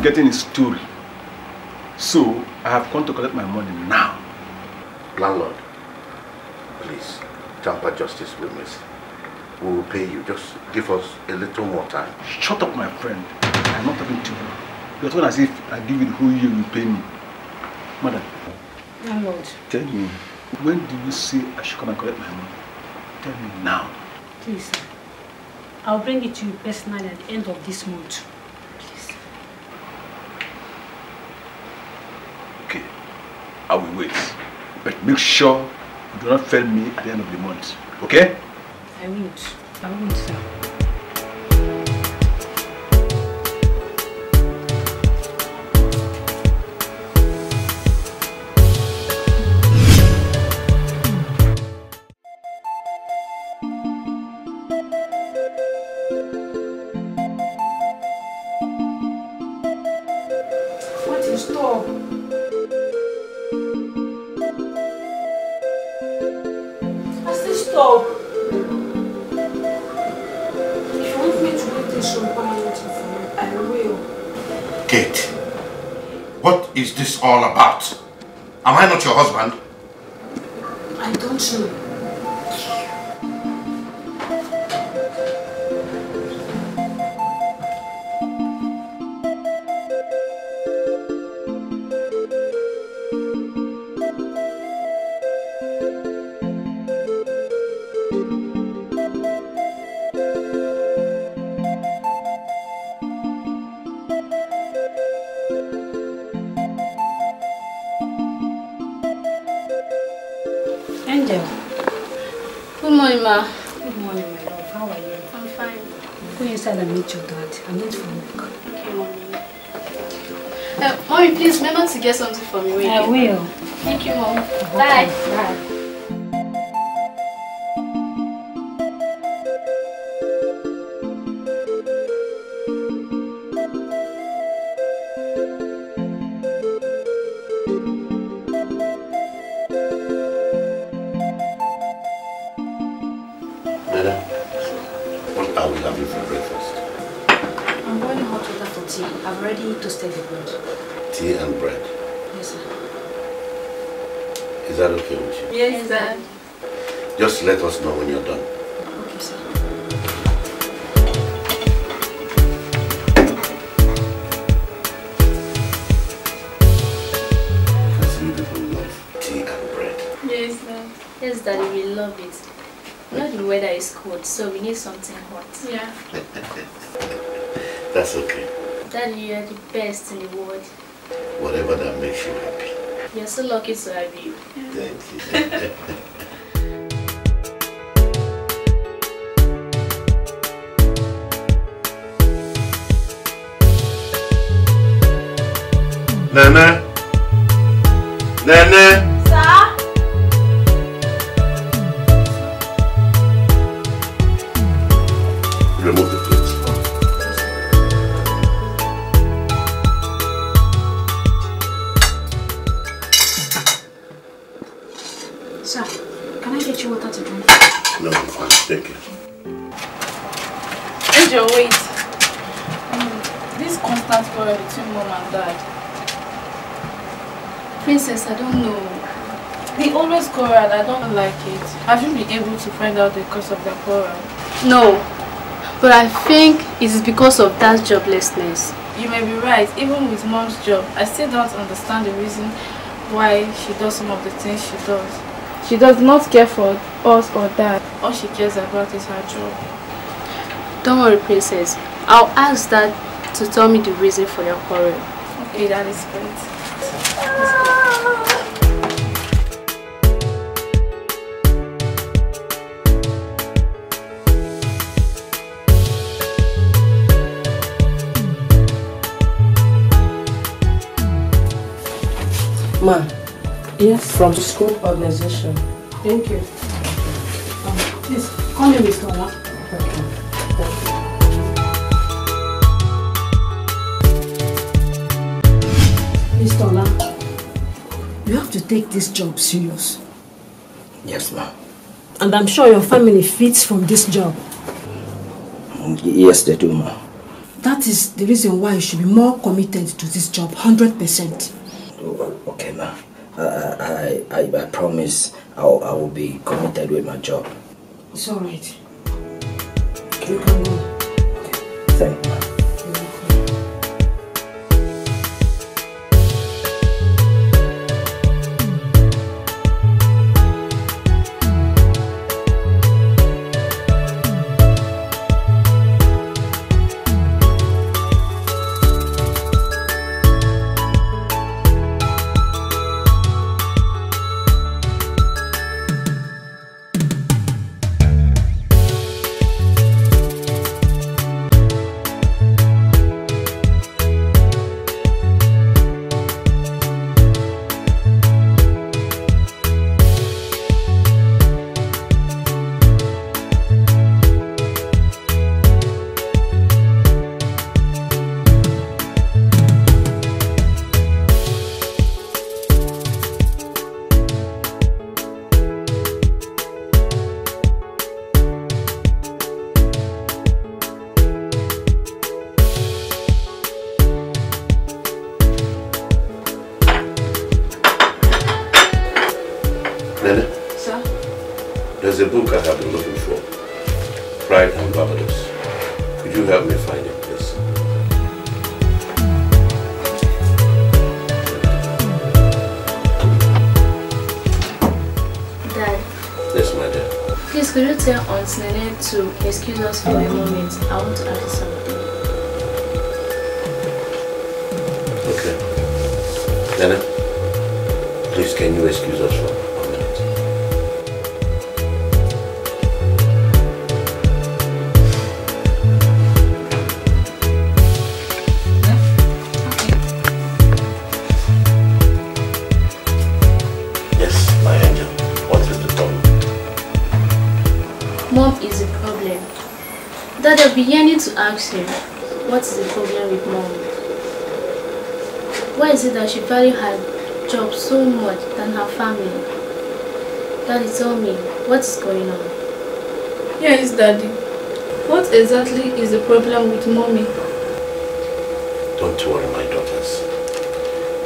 I'm getting is story. So, I have come to collect my money now. Landlord, please, tamper justice with me. We will pay you. Just give us a little more time. Shut up, my friend. I'm not talking to you. You're talking as if I give you the whole year you pay me. Madam, Landlord. tell me, when did you say I should come and collect my money? Tell me now. Please, sir. I'll bring it to you personally at the end of this month. Please. Okay, I will wait. But make sure you do not fail me at the end of the month. Okay? I won't. I won't, sir. What is stop? Is this all about? Am I not your husband? Is that okay with you? Yes, Dad. Just let us know when you're done. Okay, sir. Because you people love tea and bread. Yes, Dad. Yes, Daddy, we love it. You know the weather is cold, so we need something hot. Yeah. That's okay. Daddy, you are the best in the world. Whatever that makes you happy. You're so lucky to have you. Thank you. Nana. Nana. No. But I think it is because of that joblessness. You may be right, even with mom's job, I still don't understand the reason why she does some of the things she does. She does not care for us or dad. All she cares about is her job. Don't worry, Princess. I'll ask Dad to tell me the reason for your quarrel. Okay, that is great. Ma, yes, from the school organization. Thank you. Um, please, call me Mr. Ola. Mr. Ola, you have to take this job serious. Yes, ma. And I'm sure your family feeds from this job. Yes, they do, ma. That is the reason why you should be more committed to this job, 100%. Okay, ma. I, I, I, I promise I'll, I will be committed with my job. It's alright. You can go. Thank you. to excuse us for asked him, what is the problem with mom? Why is it that she values her job so much than her family? Daddy, tell me, what is going on? Yes, Daddy. What exactly is the problem with mommy? Don't worry, my daughters.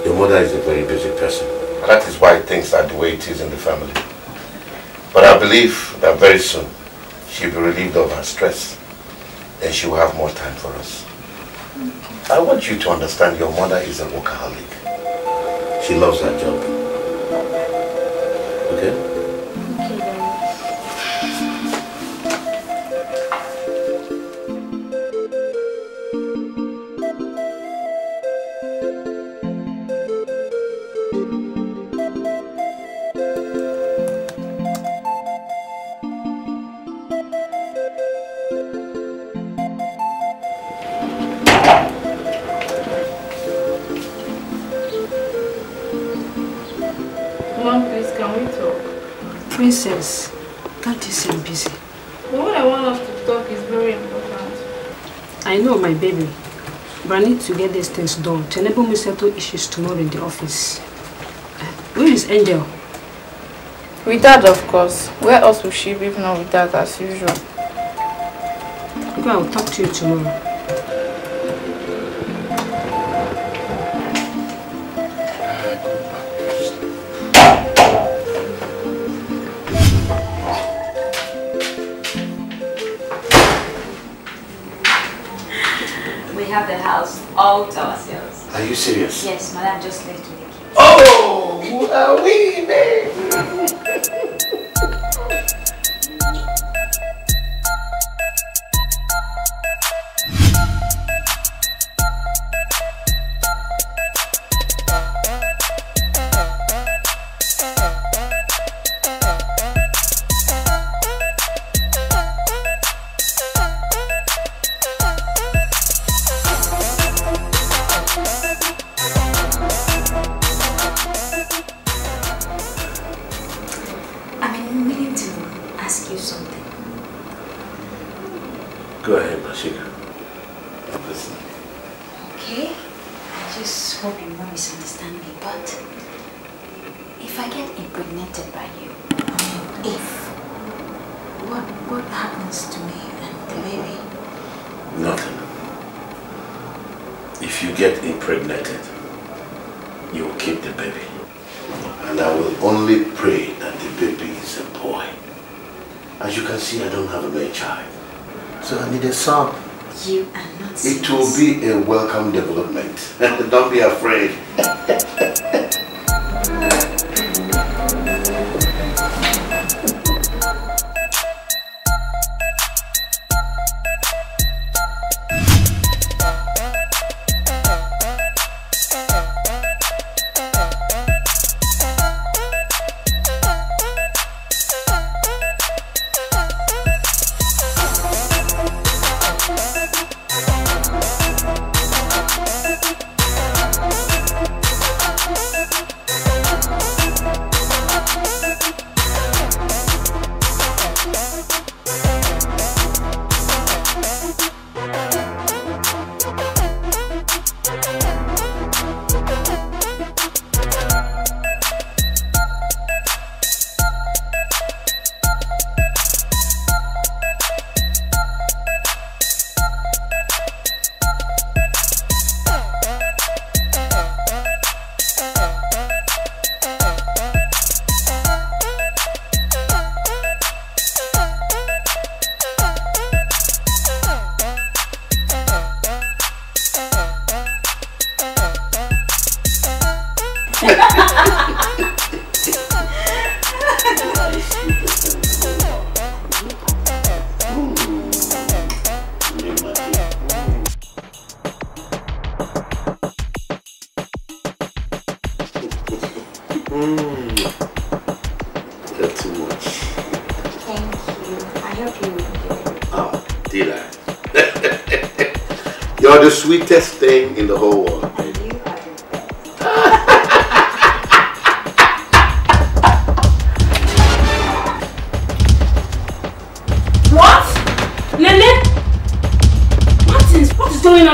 Your mother is a very busy person. And that is why things are the way it is in the family. But I believe that very soon she'll be relieved of her stress then she will have more time for us. I want you to understand your mother is a workaholic. She loves her job. Baby. But I need to get these things done to enable me settle issues tomorrow in the office. Where is Angel? With dad, of course. Where else will she be if not with dad as usual? Maybe I'll talk to you tomorrow. Have the house all to ourselves. Are you serious? Yes, madam just left with the kids. Oh, are we, babe?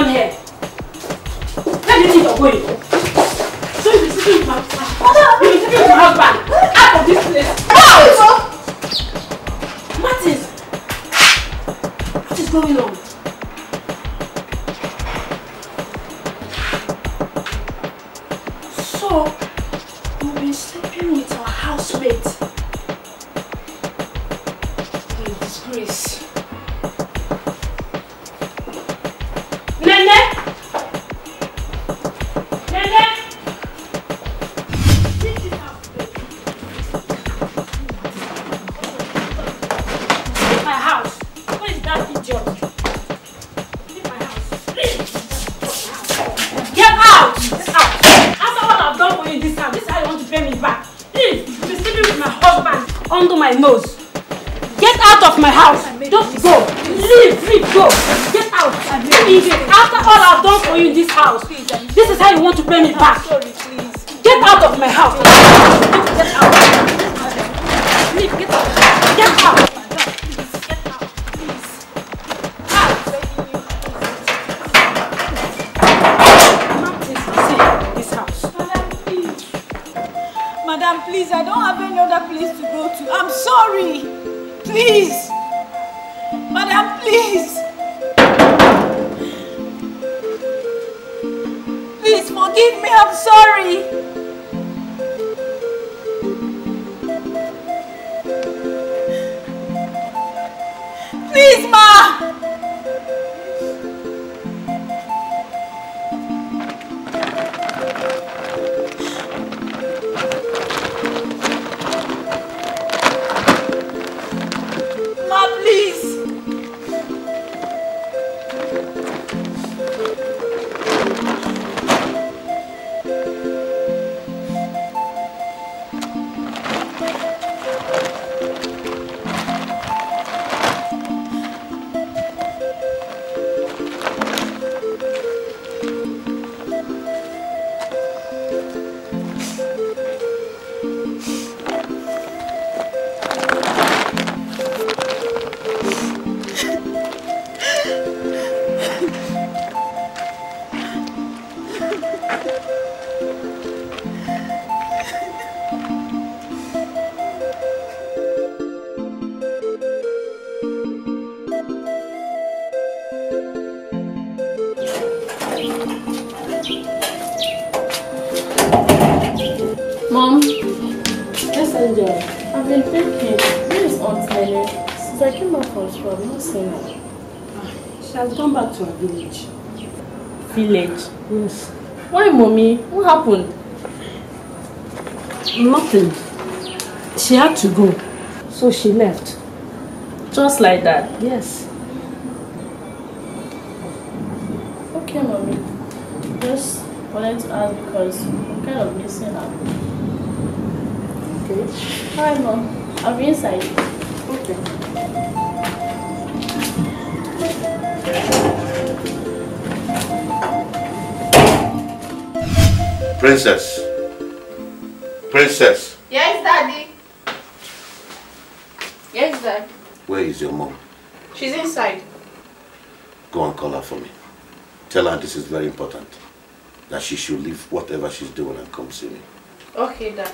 on him. Please! Madam, please! Please forgive me, I'm sorry! Village? Yes. Why, mommy? What happened? Nothing. She had to go. So she left. Just like that? Yes. Okay, mommy. Just wanted to ask because I'm kind of missing her. Okay. Hi, mom. I'll be inside. Okay. Princess. Princess. Yes, daddy. Yes, dad. Where is your mom? She's inside. Go and call her for me. Tell her this is very important. That she should leave whatever she's doing and come see me. Okay, dad.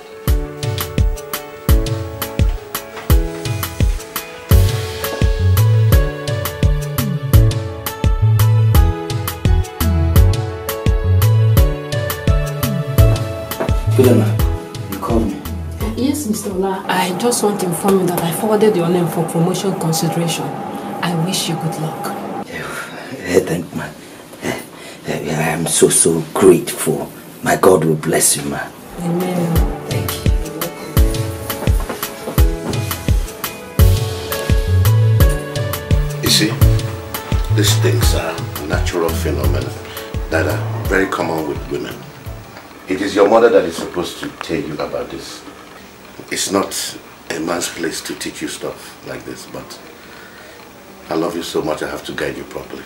Mr. Ola. I just want to inform you that I forwarded your name for promotion consideration. I wish you good luck. Hey, thank man. Eh, eh, I am so, so grateful. My God will bless you, man. Amen. Thank you see, these things are natural phenomena that are very common with women. It is your mother that is supposed to tell you about this. It's not a man's place to teach you stuff like this, but I love you so much I have to guide you properly.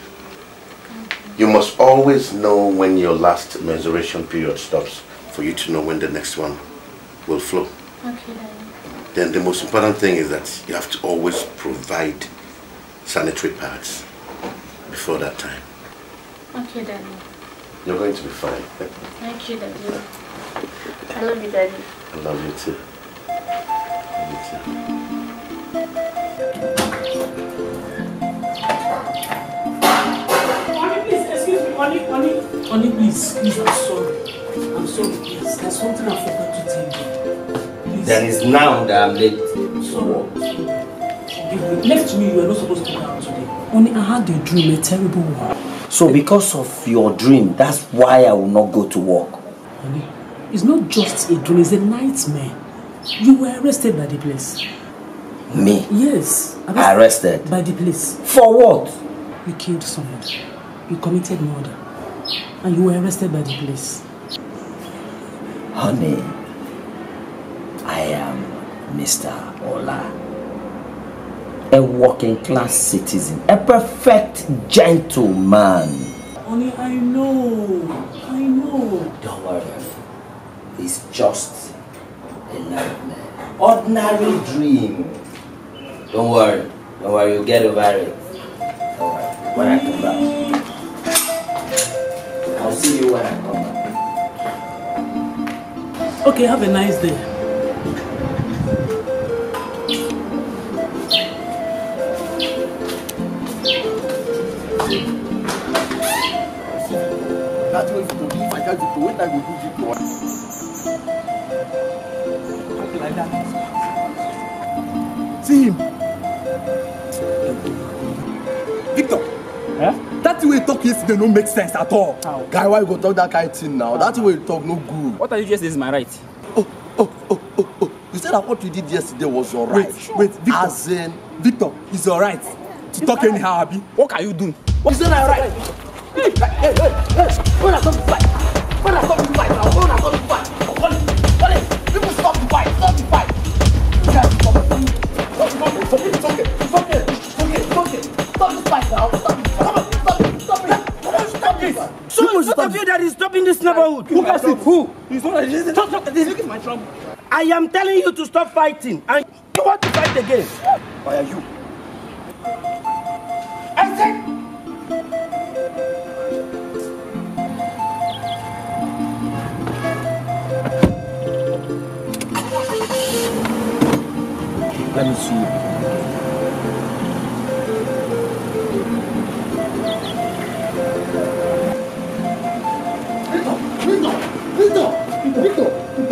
You must always know when your last menstruation period stops for you to know when the next one will flow. Okay, Daddy. Then the most important thing is that you have to always provide sanitary pads before that time. Okay, Daddy. You're going to be fine. Thank you, Daddy. I love you, Daddy. I love you too. Honey, please, excuse me. Honey, honey. Honey, please. Please, I'm sorry. I'm sorry, please. There's something I forgot to tell you. Then it's now that I'm late. Sorry. Forgive me. Left to me, you were not supposed to come out today. Honey, I had a dream, a terrible one. So because of your dream, that's why I will not go to work. Honey, it's not just a dream, it's a nightmare. You were arrested by the police. Me? Yes. Arrested? By the police. For what? You killed someone. You committed murder. And you were arrested by the police. Honey, I am Mr. Ola. A working class citizen. A perfect gentleman. Honey, I know. I know. Don't worry. It's just. Ordinary dream. Don't worry. Don't worry, you'll get over it. Don't worry. When I come back. I'll see you when I come back. Okay, have a nice day. That way to be if I tell you to wait I go do it to Like that. See him. Victor. Eh? That way you talk yesterday no make sense at all. How? Guy, why you go talk that kind of thing now? That way you talk no good. What are you just is my right? You said that what you did yesterday was your right. Wait, wait, Victor. As in, Victor, it's your right to talk anyhow, Abi. What can you do? you said I right. Hey, hey, hey, hey, when I come fight, when I come to of you that is stopping this neighborhood. Who has it? Who? He's not stop, this is my trouble. I am telling you to stop fighting and you want to fight again. Why are you? I said Let me see you. Victor!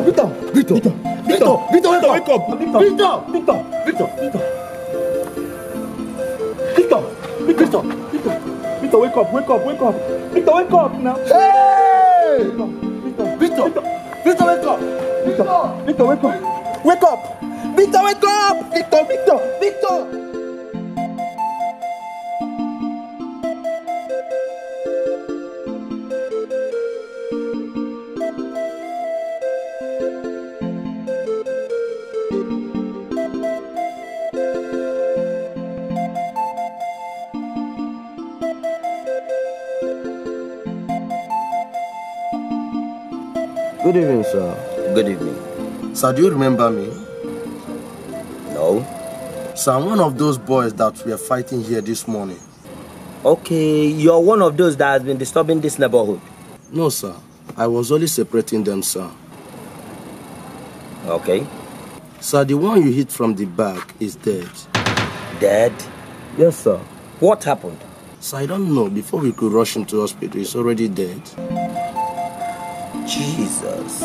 Victor! Victor! Victor! Victor! Victor! Victor! Victor! Wake up! Victor! Victor! Victor! Victor! Victor! Victor! Victor! Victor, wake up, wake up, wake up! Victor, wake up now! Hey! Victor! Victor! Victor, wake up! Victor! Victor, wake up! Wake up! Victor, wake up! Victor, Victor! Victor! Sir. Good evening. Sir, do you remember me? No. Sir, I'm one of those boys that were fighting here this morning. Okay, you're one of those that has been disturbing this neighborhood. No, sir. I was only separating them, sir. Okay. Sir, the one you hit from the back is dead. Dead? Yes, sir. What happened? Sir, I don't know. Before we could rush him to hospital, he's already dead. Jesus.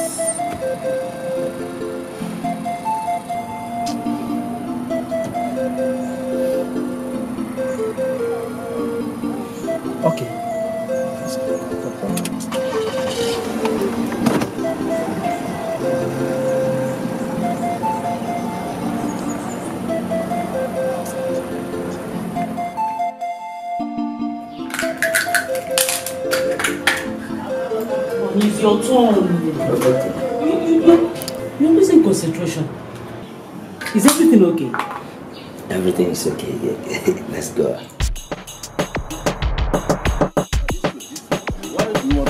Okay. Your turn. You, you, you, you're losing concentration. Is everything okay? Everything is okay. Let's go. You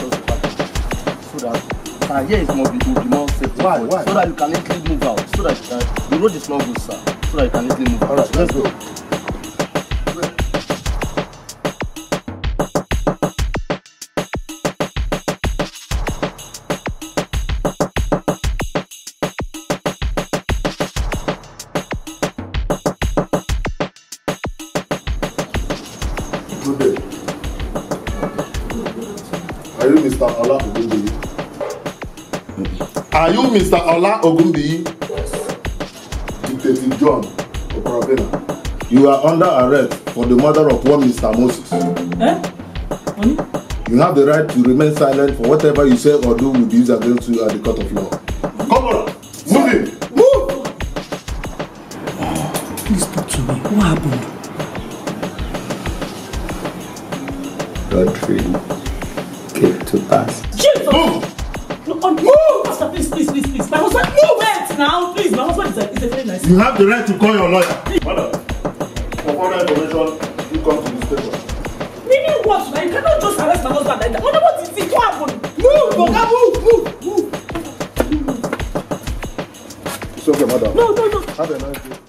that sir, here is more, will be more safe. Why? Why? So that you can easily move out. So that uh, the road is not good, sir. So that you can easily move out. Alright, let's go. Mr. Ola Ogunbiyi? Detective John Okorobina. You are under arrest for the murder of one Mr. Moses. Eh? You have the right to remain silent for whatever you say or do will be used against you at the court of law. Have the right to call your lawyer. Madam, for further information, you come to the station. Meaning what? Now, you cannot just arrest my husband like that. What, what is it? What happened? Move, Oga, move, move, move. It's okay, madam. No, no, no. Have a nice day.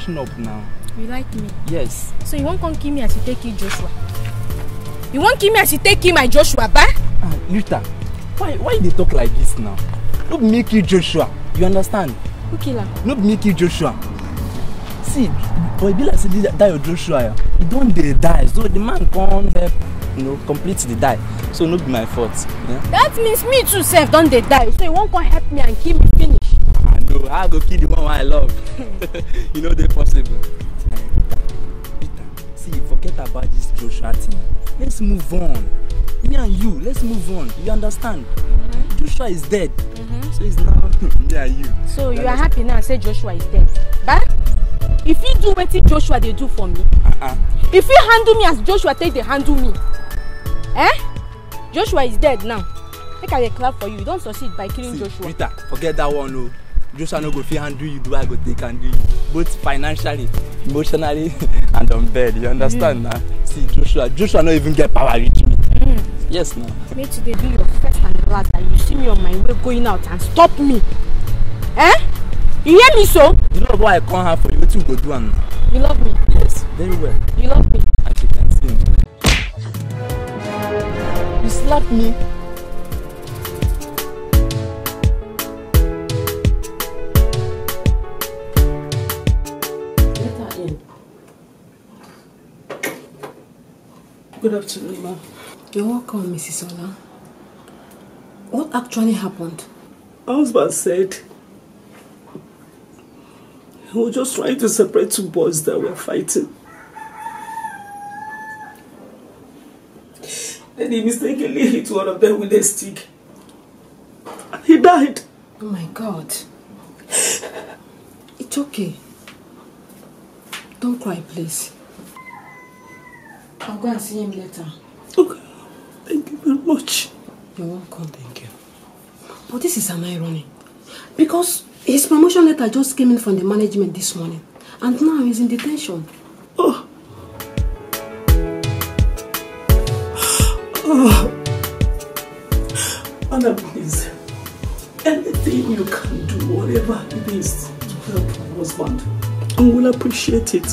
Freshen up now. You like me? Yes. So you won't come kill me as you take kill Joshua? You won't kill me as you take kill my Joshua, ba? Ah, Rita, why why you dey talk like this now? No be me kill Joshua. You understand? Who kill am? No be me kill Joshua. See, but e be like say that that your Joshua, he don dey die. So the man come help, you know, complete the die. So no be my fault. Yeah? That means me too sef don dey die. So you won't come help me and kill I go kill the one I love. you know dey possible. Rita, see, forget about this Joshua thing. Let's move on. Me and you, let's move on. You understand? Mm-hmm. Joshua is dead. Mm-hmm. So it's now me and you. So you are happy now say Joshua is dead. Ba? If you do wetin Joshua dey do for me, Uh-uh. if you handle me as Joshua take dey handle me, eh? Joshua is dead now. make i dey clap for you you don succeed by killing See, joshua. Rita, forget that one o. Joshua no go fit handle you the way I go take handle you. Both financially, emotionally, and on bed. You understand Mm. na? See, Joshua, Joshua no even get power reach me. Mm. Yes na. me today be your first and last and you see me on my way going out and stop me eh you hear me so. The love wey I come have for you, wetin you go do am na? you love me. Yes, very well. you love me. As you can see. You slap me. Good afternoon, ma'am. you're welcome mrs ola what actually happened. Husband said he was just trying to separate two boys that were fighting. Then he mistakenly hit one of them with a stick. And he died. oh my god it's okay don't cry please i'll go and see him later. Okay. Thank you very much. You're welcome. Thank you. But this is an irony. Because his promotion letter just came in from the management this morning. And now he's in detention. Oh. Oh. Anna, please. Anything you can do, whatever it is, to help my husband, I will appreciate it.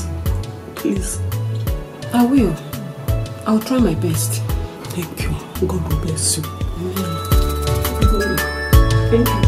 Please. I will. I'll try my best. Thank you. God bless you. Amen. Thank you.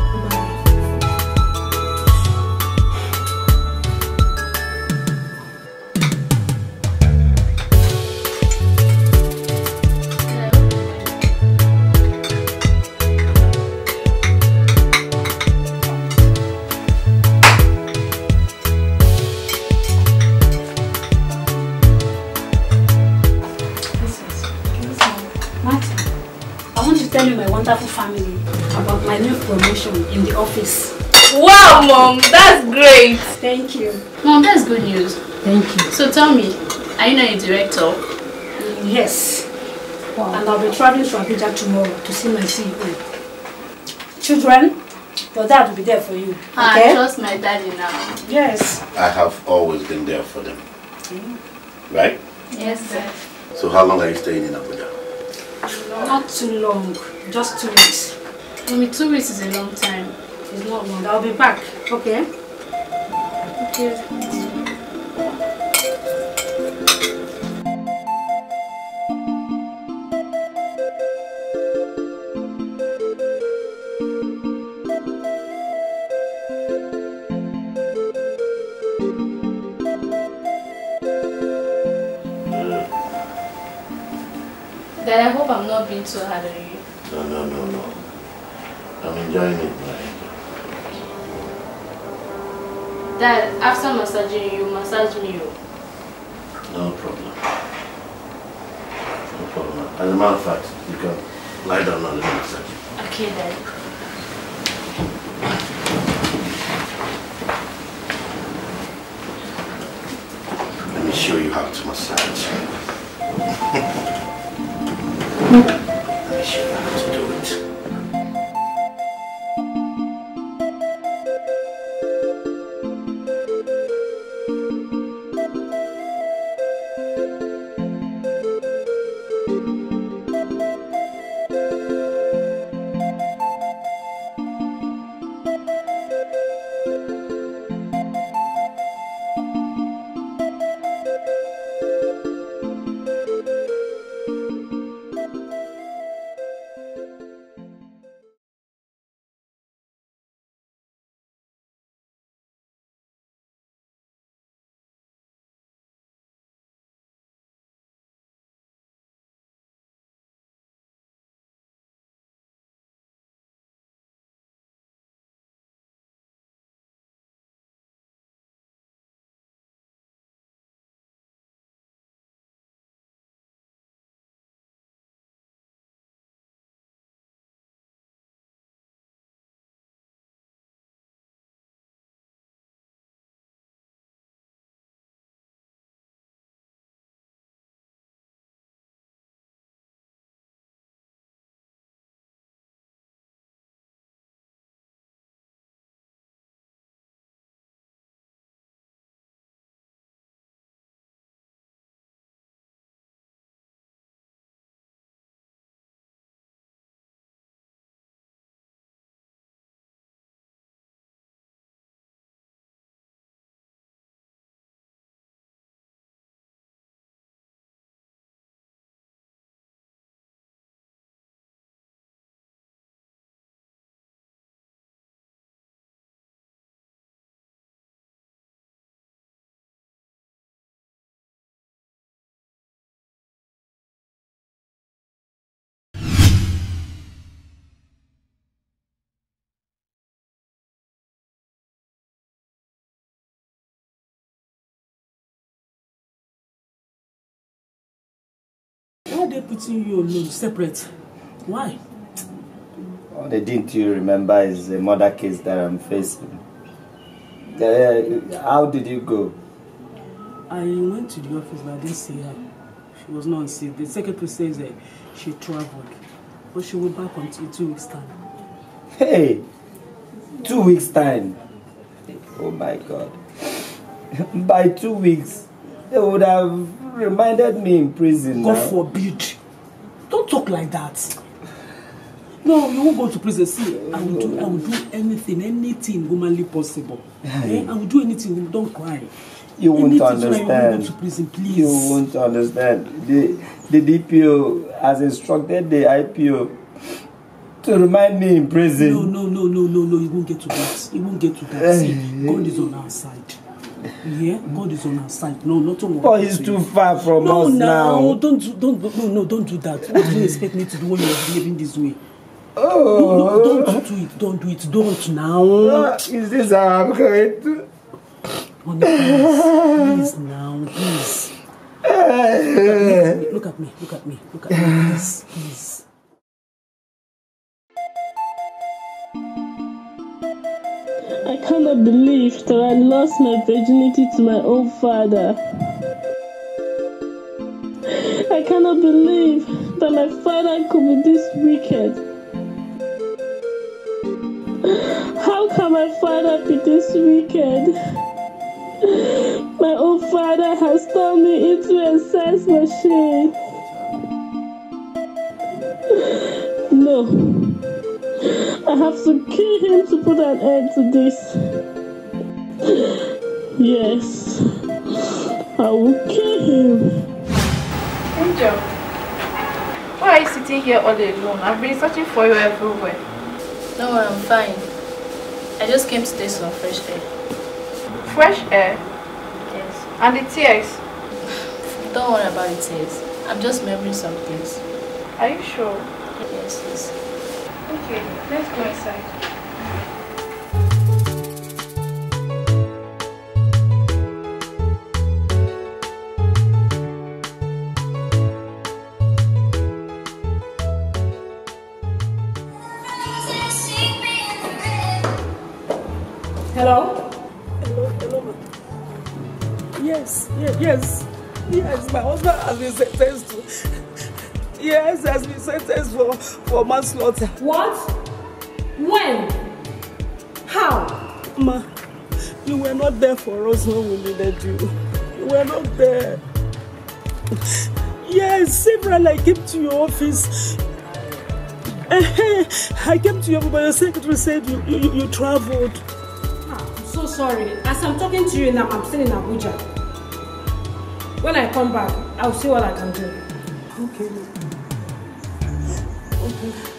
Office. Wow, mom, that's great. Thank you. Mom, that's good news. Thank you. So tell me, are you now a director? Yes. Wow. And I'll be traveling from Abuja tomorrow to see my CEO. Children, your dad will be there for you. Ah, Okay? I trust my daddy now. Yes. I have always been there for them. Right? Yes, sir. So how long are you staying in Abuja? Not too long, just two weeks. Mommy, two weeks is a long time. It's not long. I'll be back. Okay? Okay. Dad, I hope I'm not being too hard on you. No, no, no, no. I'm enjoying it, man. Dad, after massaging you, massage me. oh. No problem. No problem. As a matter of fact, you can lie down and let me massage you. Okay, Dad. Let me show you how to massage. Let me show you how to do they putting you alone, separate? Why? All the didn't you remember is the murder case that I'm facing. Uh, how did you go? I went to the office, but I didn't see her. She was not seat. The secretary says that she traveled, but she will back on two weeks' time. Hey, two weeks time. Oh my God. By two weeks, they would have reminded me in prison. God now. forbid. Don't talk like that. No, you won't go to prison. See, I will do, I will do anything, anything humanly possible. Eh? I will do anything. Don't cry. You won't Anything so that you won't go understand. to prison, please. You won't understand. The, the DPO has instructed the IPO to remind me in prison. No, no, no, no, no, no. You won't get to that. You won't get to that. See, God is on our side. Yeah, God is on our side. No, not on But he's too far from no, us no, now. don't do, don't, no, no, don't do that. What do you expect me to do when you're behaving this way? Oh. No, no, don't do it. Don't do it. Don't now. Ah, Is this how I'm going to? Please, please now, please. Look at me. Look at me. Look at me. Look at me. Please, please. Cannot believe that I lost my virginity to my own father. I cannot believe that my father could be this wicked. How can my father be this wicked? My own father has turned me into a sex machine. No. I have to kill him to put an end to this. Yes. I will kill him. Angel, why are you sitting here all alone? I've been searching for you everywhere. No, I'm fine. I just came to take some fresh air. Fresh air? Yes. And the tears? Don't worry about the tears. I'm just remembering some things. Are you sure? Yes, yes. Okay, let's go inside. Hello? Hello, hello. Yes, yes, yes. Yes, my husband has been sentenced to. Yes, has been sentenced for, for manslaughter. What? When? How? Ma, you were not there for us when we needed you. You were not there. Yes, several I came to your office. I came to your but your secretary said you, you, you, you traveled. Ah, I'm so sorry. As I'm talking to you now, I'm still in Abuja. When I come back, I'll see what I can do. Okay. Okay.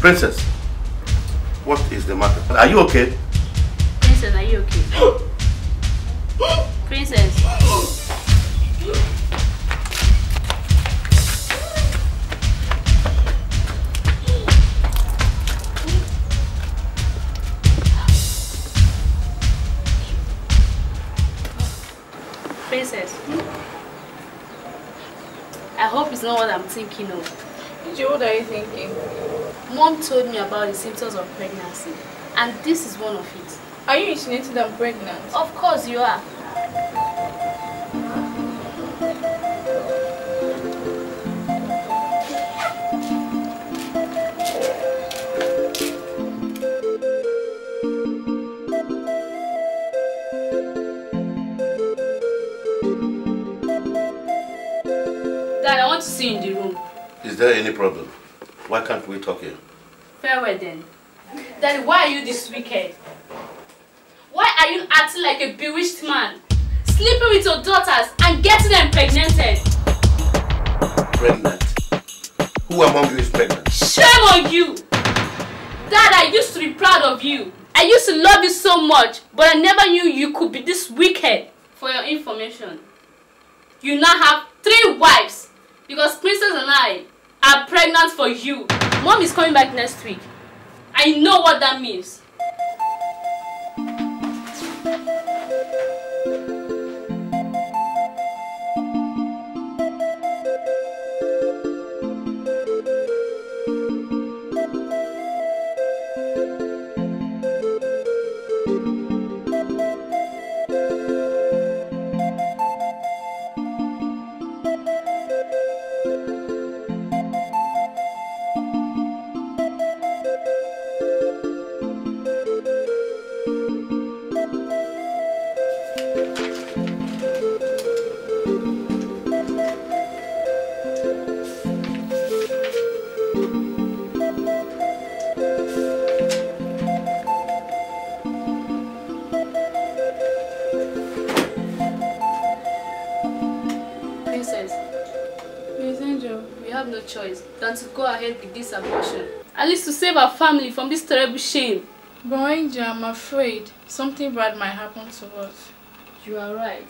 Princess, is the matter? Are you okay? Princess, are you okay? Princess. Princess. I hope it's not what I'm thinking of. Gigi, what are you thinking? Mom told me about the symptoms of pregnancy, and this is one of it. Are you insinuating that I'm pregnant? Of course you are. Dad, I want to see you in the room. Is there any problem? Why can't we talk here? Farewell then. Daddy, why are you this wicked? Why are you acting like a bewitched man? Sleeping with your daughters and getting them impregnated? Pregnant? Who among you is pregnant? Shame on you! Dad, I used to be proud of you. I used to love you so much, but I never knew you could be this wicked. For your information, you now have three wives because Princess and I are pregnant for you. Mom is coming back next week. I know what that means. Shame. but Angel, I'm afraid something bad might happen to us. You are right.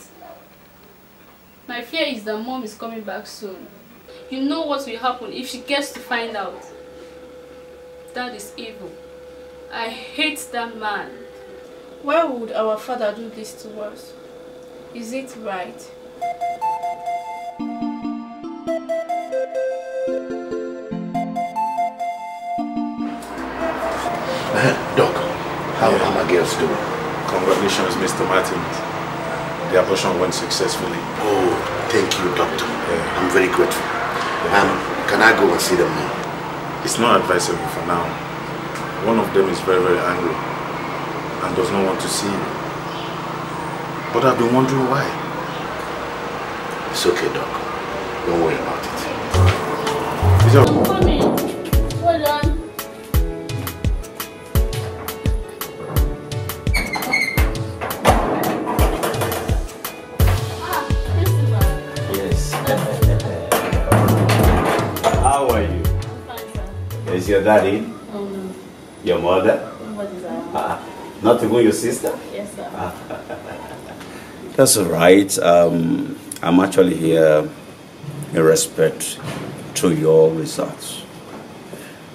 My fear is that mom is coming back soon. You know what will happen if she gets to find out. That is evil. I hate that man. Why would our father do this to us? Is it right? Doc, how are my girls doing? Congratulations, Mr. Martins. The abortion went successfully. Oh, thank you, doctor. I'm very grateful. Um, can I go and see them now? It's not advisable for now. One of them is very, very angry and does not want to see you. But I've been wondering why. It's okay, Doc. Don't worry about it. Is that... your daddy? Oh no. Your mother? Nobody's around. Ah, not even your sister? Yes, sir. That's all right. Um, I'm actually here in respect to your results.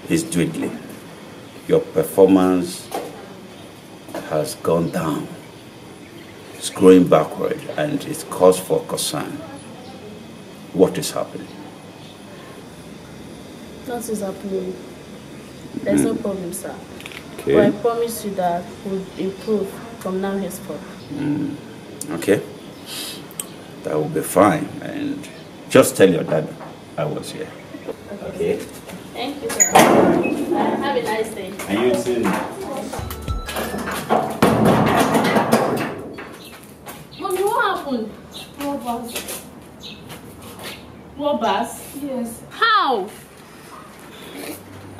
It's dwindling. Your performance has gone down. It's going backward and it's cause for concern. What is happening? Nothing's happening. There's no problem, sir. Okay. But I promise you that we'll improve from now henceforth. Mm, okay. That will be fine. And just tell your dad I was here. Okay. Thank you, sir. Uh, have a nice day. And you too. Mommy, what happened? Robbers. Robbers? Yes. How?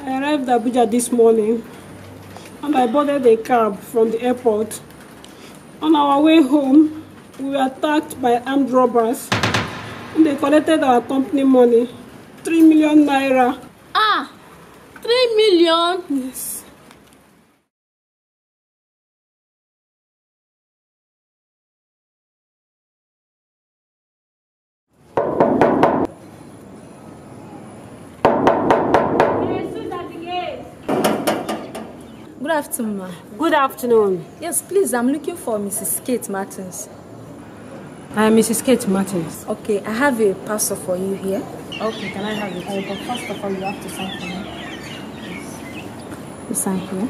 I arrived at Abuja this morning and I boarded a cab from the airport. On our way home, we were attacked by armed robbers. And they collected our company money, 3 million naira. Ah, 3 million? Yes. Afternoon, ma. Good afternoon. Yes, please, I'm looking for Mrs. Kate Martins. I am Mrs. Kate Martins. Okay, I have a parcel for you here. Okay, can I have it? Uh, but first of all, you have to sign for me. You sign here.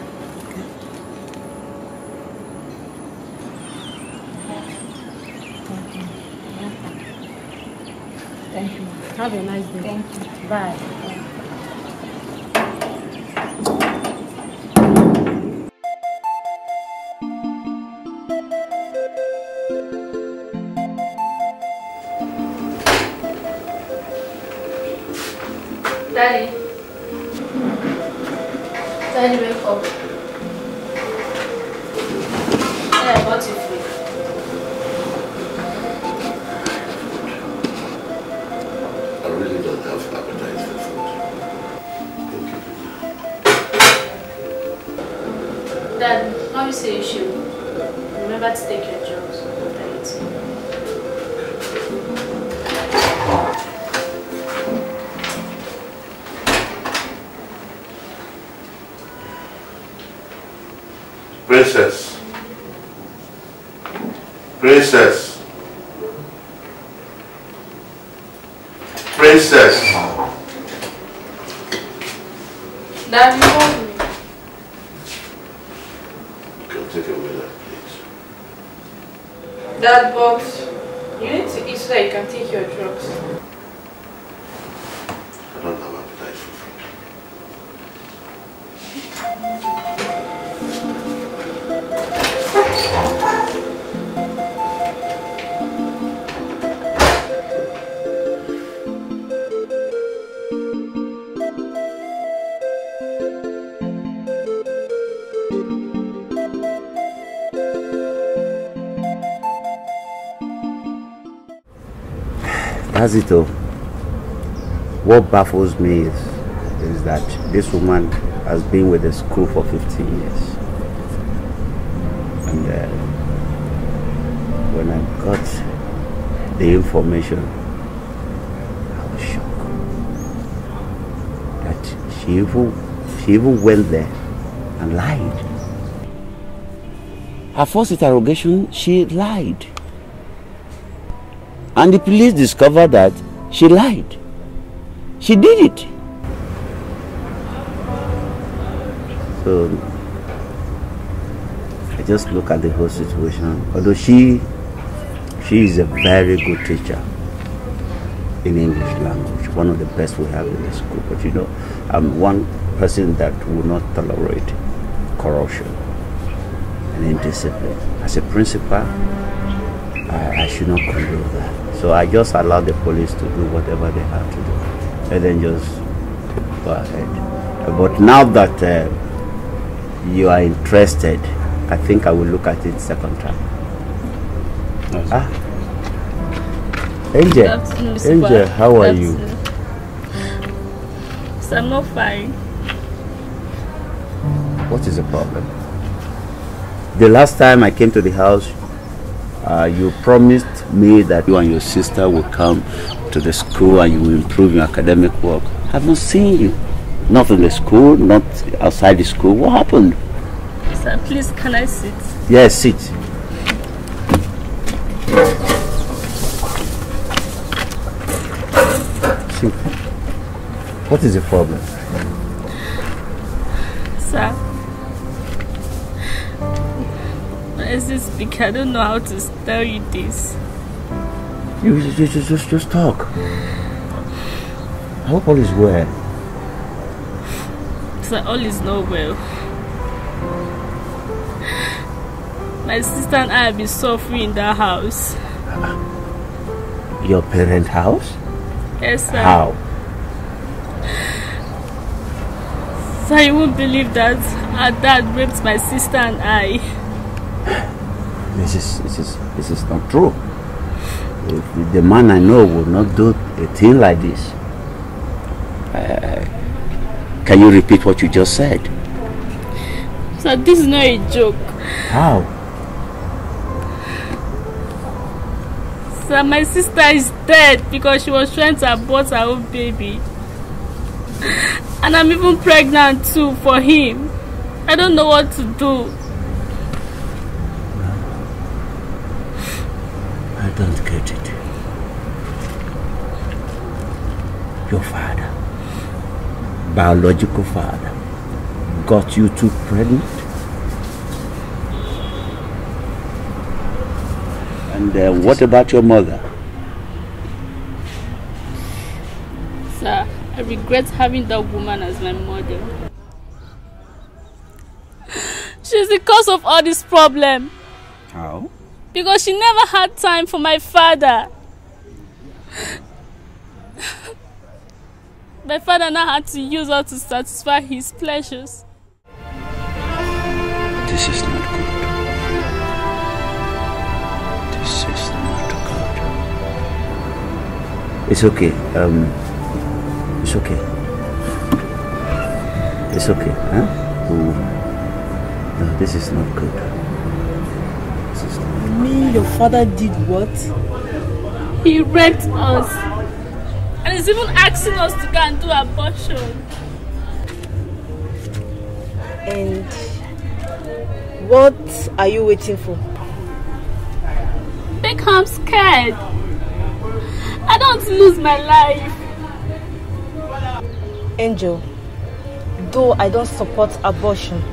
Thank you. Have a nice day. Thank you. Bye. That's it all. What baffles me is, is that this woman has been with the school for 15 years. And uh, when I got the information, I was shocked. That she even, she even went there and lied. Her first interrogation, she lied. And the police discovered that she lied. She did it. So I just look at the whole situation. Although she she is a very good teacher in English language, one of the best we have in the school. But you know, I'm one person that will not tolerate corruption and indiscipline. As a principal, I, I should not condone that. So I just allow the police to do whatever they have to do, and then just go ahead. But now that uh, you are interested, I think I will look at it second time. Ah, Angel, Good. Angel, how are you? So I'm not fine. What is the problem? The last time I came to the house, uh, you promised me that you and your sister will come to the school and you will improve your academic work. I've not seen you. Not in the school, not outside the school. What happened? Sir, please, can I sit? Yes, sit. Sit. What is the problem? Sir. Honestly speaking, I don't know how to tell you this. You just, just, just, just talk. I hope all is well. Sir, all is not well. My sister and I have been suffering in that house. Your parent house? Yes, sir. How? Sir, you won't believe that our dad raped my sister and I. This is this is this is not true. If the man I know would not do a thing like this. Uh, can you repeat what you just said? Sir, this is not a joke. How? Sir, my sister is dead because she was trying to abort her own baby. And I'm even pregnant too for him. I don't know what to do. I don't get it. Your father, biological father, got you two pregnant? And uh, what about your mother? Sir, I regret having that woman as my mother. She's the cause of all this problem. How? Because she never had time for my father. My father now had to use her to satisfy his pleasures. This is not good. This is not good. It's okay. Um, it's okay. It's okay. Huh? Ooh. No, this is not good. This is not Me your father did what? He raped us. And he's even asking us to go and do abortion. And what are you waiting for? Because I'm scared. I don't lose my life. Angel, though I don't support abortion,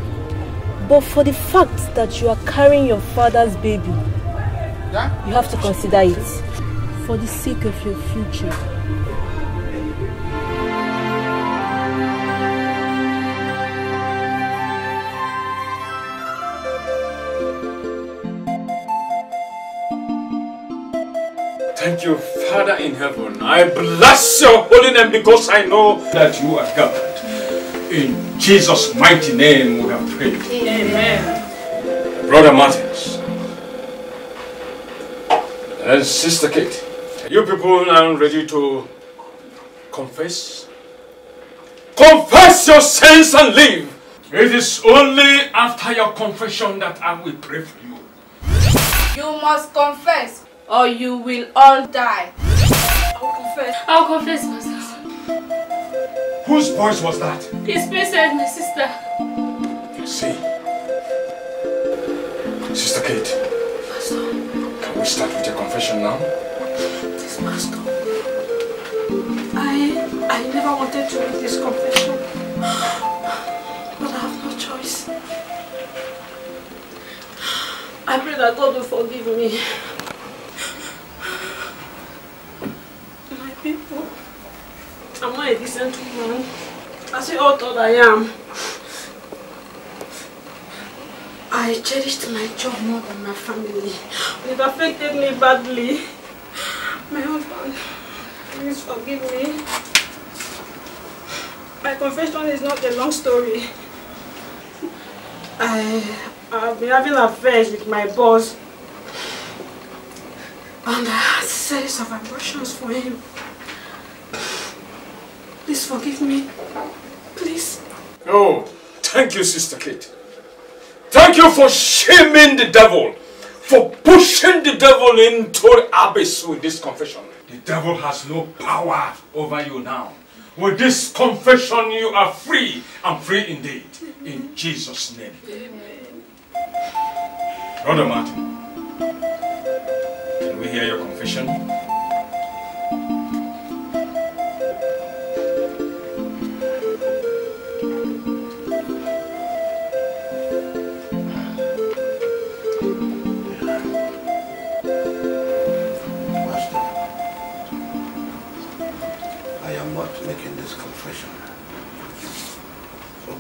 but for the fact that you are carrying your father's baby, you have to consider it for the sake of your future. Thank you, Father in heaven. I bless your holy name because I know that you are God. In Jesus' mighty name we have prayed. Amen. Brother Martins and Sister Kate, you people now ready to confess? Confess your sins and live. It is only after your confession that I will pray for you. You must confess or you will all die. I'll confess. I'll confess, Pastor. Whose voice was that? His patient, my sister. See. Sister Kate. Master. Can we start with your confession now? This pastor. I I never wanted to make this confession. But I have no choice. I pray that God will forgive me. People, I'm not a decent woman. As you all thought I am. I cherished my job more than my family. It affected me badly. My husband, please forgive me. My confession is not a long story. I, I've been having affairs with my boss. And I had series of abortions for him. Please forgive me. Please. Oh, thank you, Sister Kate. Thank you for shaming the devil, for pushing the devil into the abyss with this confession. The devil has no power over you now. With this confession, you are free and free indeed. In Jesus' name. Amen. Brother Martin, can we hear your confession?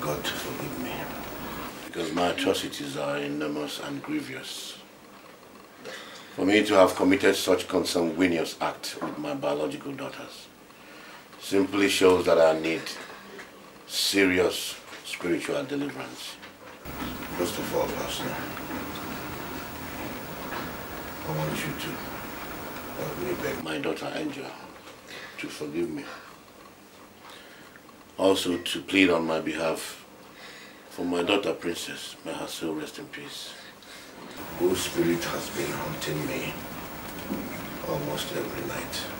God to forgive me. Because my atrocities are enormous and grievous. For me to have committed such consanguineous act with my biological daughters simply shows that I need serious spiritual deliverance. First of all, Pastor, I want you to help me beg my daughter Angel to forgive me. Also to plead on my behalf for my daughter Princess, may her soul rest in peace. Whose spirit has been haunting me almost every night.